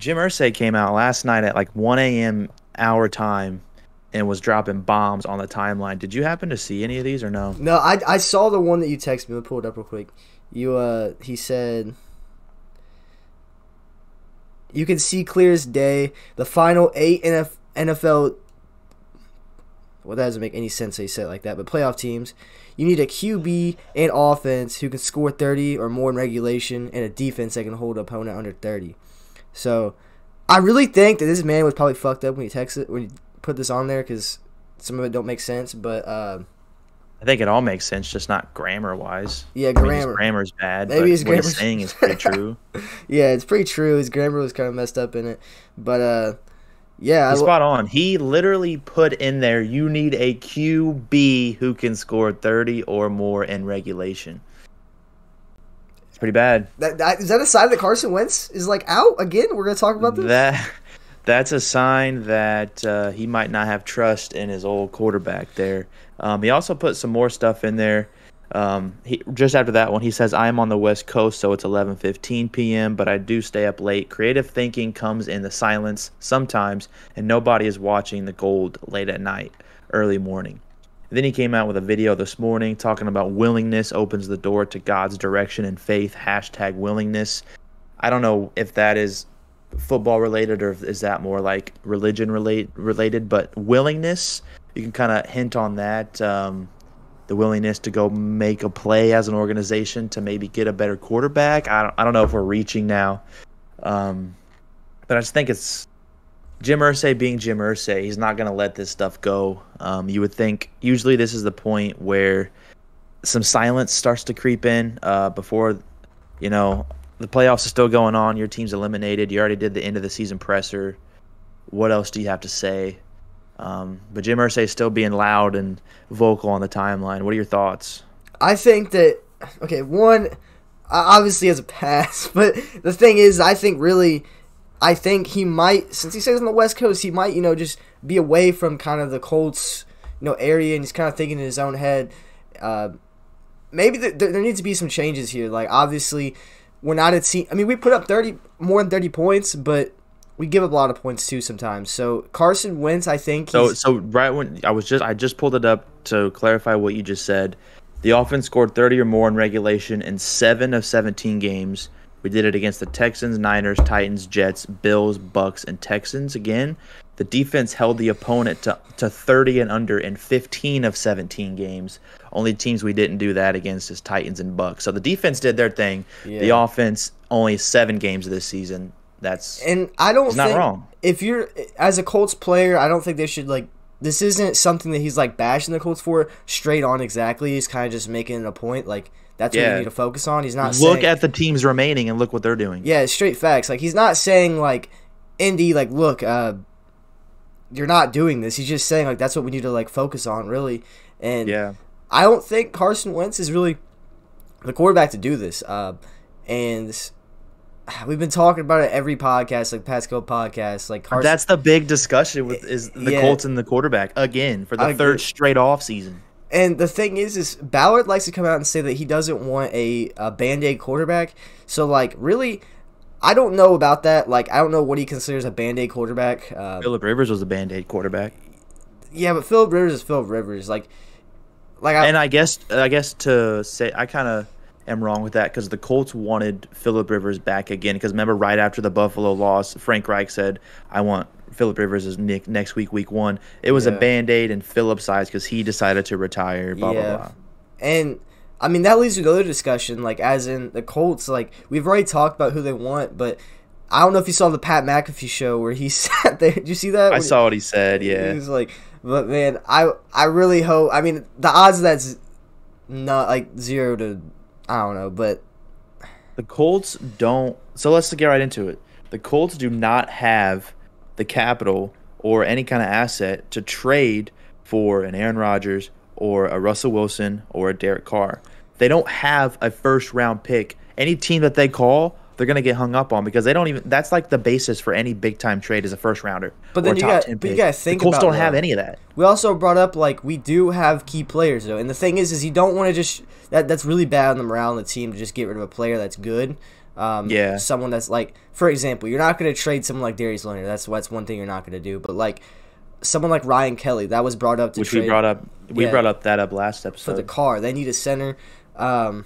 Jim Irsay came out last night at like 1 a.m. our time and was dropping bombs on the timeline. Did you happen to see any of these or no? No, I I saw the one that you texted me. Let me pull it up real quick. You uh, he said. You can see clear as day the final eight NF, NFL. Well, that doesn't make any sense. He said like that, but playoff teams, you need a QB and offense who can score thirty or more in regulation, and a defense that can hold an opponent under thirty. So, I really think that this man was probably fucked up when he texted when he put this on there because some of it don't make sense. But uh, I think it all makes sense, just not grammar wise. yeah, I mean, his grammar. grammar's bad. Maybe his what he's saying is pretty true. yeah, it's pretty true. His grammar was kind of messed up in it, but uh, yeah, I, He's spot on. He literally put in there, you need a QB who can score 30 or more in regulation. Pretty bad. that, that is that a sign that Carson Wentz is like out again? We're gonna talk about this. That that's a sign that uh, he might not have trust in his old quarterback there. Um, he also put some more stuff in there. Um, he, just after that one, he says, "I am on the West Coast, so it's 11:15 p.m., but I do stay up late. Creative thinking comes in the silence sometimes, and nobody is watching the gold late at night, early morning." Then he came out with a video this morning talking about willingness opens the door to God's direction and faith. Hashtag willingness. I don't know if that is football related or is that more like religion relate related but willingness you can kind of hint on that um, the willingness to go make a play as an organization to maybe get a better quarterback i don't, I don't know if we're reaching now um, but i just think it's jim Irsay being jim Irsay, he's not going to let this stuff go um, you would think usually this is the point where some silence starts to creep in uh, before you know the playoffs are still going on. Your team's eliminated. You already did the end of the season presser. What else do you have to say? Um, but Jim Irsay is still being loud and vocal on the timeline. What are your thoughts? I think that okay, one obviously has a pass, but the thing is, I think really, I think he might since he stays on the West Coast, he might you know just be away from kind of the Colts you know area, and he's kind of thinking in his own head. Uh, maybe th- there there needs to be some changes here. Like obviously, we're not at team. I mean, we put up thirty more than thirty points, but. We give up a lot of points too sometimes. So Carson Wentz, I think. So, so right when I was just, I just pulled it up to clarify what you just said. The offense scored 30 or more in regulation in seven of 17 games. We did it against the Texans, Niners, Titans, Jets, Bills, Bucks, and Texans. Again, the defense held the opponent to, to 30 and under in 15 of 17 games. Only teams we didn't do that against is Titans and Bucks. So the defense did their thing. The offense only seven games this season. That's And I don't not wrong. if you're as a Colts player, I don't think they should like this isn't something that he's like bashing the Colts for straight on exactly. He's kind of just making it a point like that's what you need to focus on. He's not look saying, at the teams remaining and look what they're doing. yeah, straight facts. Like he's not saying like Indy like look, uh you're not doing this. He's just saying like that's what we need to like focus on really. And Yeah. I don't think Carson Wentz is really the quarterback to do this. Uh, and we've been talking about it every podcast, like past podcast. Like Carson, That's the big discussion with is the Yeah. Colts and the quarterback again for the I third agree. straight off season. And the thing is, is Ballard likes to come out and say that he doesn't want a, a band aid quarterback. So like, really, I don't know about that. Like, I don't know what he considers a band aid quarterback. Uh, Philip Rivers was a band aid quarterback, yeah, but Philip Rivers is Philip Rivers. Like, like I, and I guess I guess to say I kind of am wrong with that because the Colts wanted Philip Rivers back again. Because remember, right after the Buffalo loss, Frank Reich said, "I want." Philip Rivers is Nick next week, week one. It was a band aid and Philip's size because he decided to retire. Blah Yeah. blah blah. And I mean that leads to another discussion, like as in the Colts, like we've already talked about who they want, but I don't know if you saw the Pat McAfee show where he sat there. Did you see that? I When saw what he said. He Yeah, was like, but man, I I really hope. I mean, the odds of that's not like zero to I don't know, but The Colts don't. So let's get right into it. The Colts do not have the capital or any kind of asset to trade for an Aaron Rodgers or a Russell Wilson or a Derek Carr. They don't have a first round pick. Any team that they call, they're gonna get hung up on because they don't even. That's like the basis for any big time trade is a first rounder. But then you got- 10 but you gotta think the Colts don't have any of that. we also brought up like we do have key players though, and the thing is, is you don't want to just that that's really bad on the morale on the team to just get rid of a player that's good. Um, Yeah. someone that's like, for example, you're not going to trade someone like Darius Leonard. That's that's one thing you're not going to do. But like someone like Ryan Kelly, that was brought up to which trade we brought up. We Yeah. brought up that up last episode for the car. They need a center. Um,